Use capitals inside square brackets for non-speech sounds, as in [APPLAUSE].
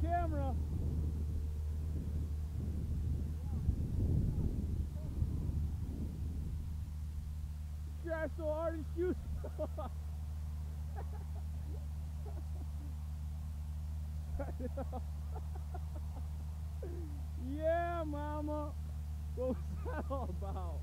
camera. Try so hard and shoot. [LAUGHS] yeah, mama. What was that all about?